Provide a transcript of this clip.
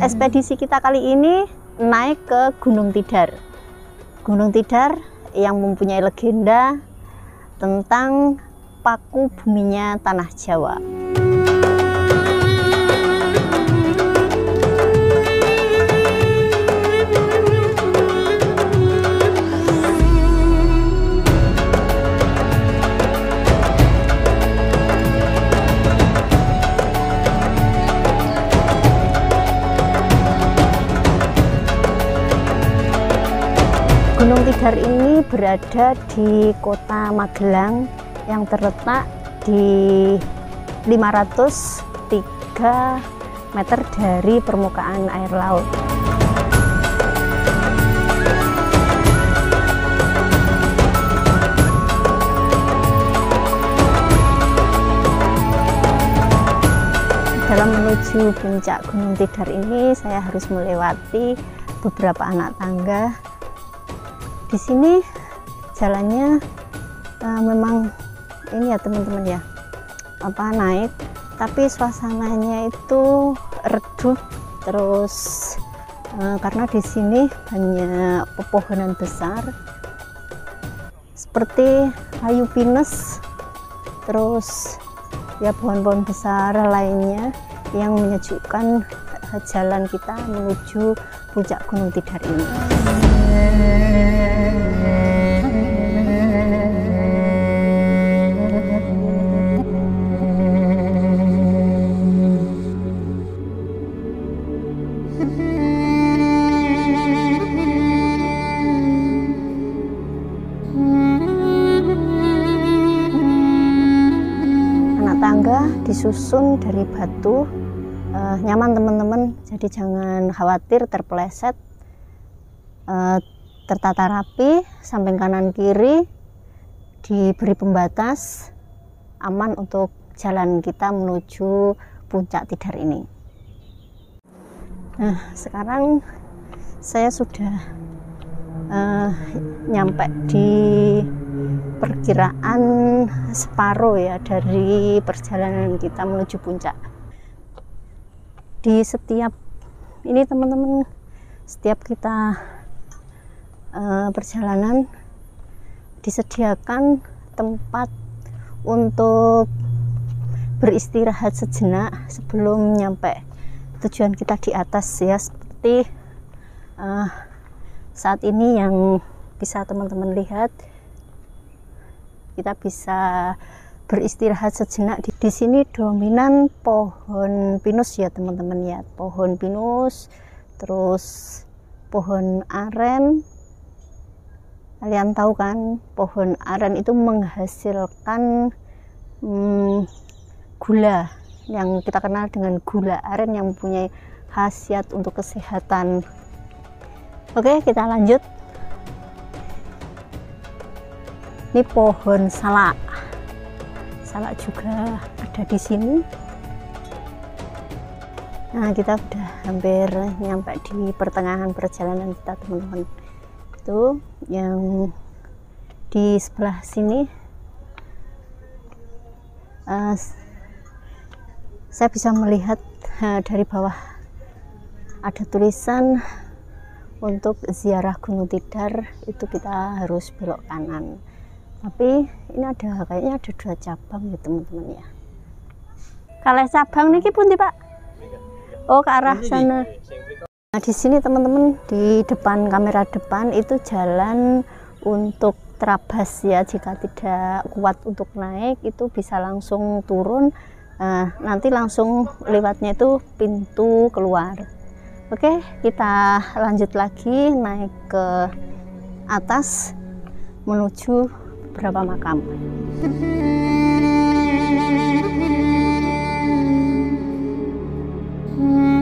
ekspedisi kita kali ini naik ke Gunung Tidar. Gunung Tidar yang mempunyai legenda tentang paku buminya tanah Jawa. Gunung Tidar ini berada di kota Magelang yang terletak di 503 meter dari permukaan air laut. Dalam menuju puncak Gunung Tidar ini saya harus melewati beberapa anak tangga di sini jalannya uh, memang ini ya teman-teman ya apa naik tapi suasananya itu redup terus uh, karena di sini banyak pepohonan besar seperti kayu pinus terus ya pohon-pohon besar lainnya yang menyejukkan jalan kita menuju puncak Gunung Tidar ini. Anak tangga disusun dari batu. Uh, nyaman teman-teman. Jadi jangan khawatir terpeleset. Uh, tertata rapi samping kanan kiri diberi pembatas aman untuk jalan kita menuju puncak tidar ini nah sekarang saya sudah uh, nyampe di perkiraan separuh ya dari perjalanan kita menuju puncak. Di setiap ini teman-teman setiap kita uh, perjalanan disediakan tempat untuk beristirahat sejenak sebelum nyampe tujuan kita di atas ya seperti uh, saat ini yang bisa teman-teman lihat kita bisa beristirahat sejenak di, di sini dominan pohon pinus ya teman-teman ya. Pohon pinus terus pohon aren. Kalian tahu kan pohon aren itu menghasilkan hmm, gula yang kita kenal dengan gula aren yang mempunyai khasiat untuk kesehatan. Oke kita lanjut. Ini pohon salak. Salak juga ada di sini. Nah kita udah hampir nyampe di pertengahan perjalanan kita teman-teman. Itu yang di sebelah sini. Uh, saya bisa melihat uh, dari bawah ada tulisan untuk ziarah Gunung Tidar itu kita harus belok kanan. Tapi ini ada kayaknya ada dua cabang ya teman-teman ya. Kalau cabang niki pun pak? Oh ke arah sana. Nah di sini teman-teman di depan kamera depan itu jalan untuk terabas ya. Jika tidak kuat untuk naik itu bisa langsung turun Nah, nanti langsung lewatnya itu pintu keluar. Oke, kita lanjut lagi naik ke atas menuju beberapa makam. Hmm.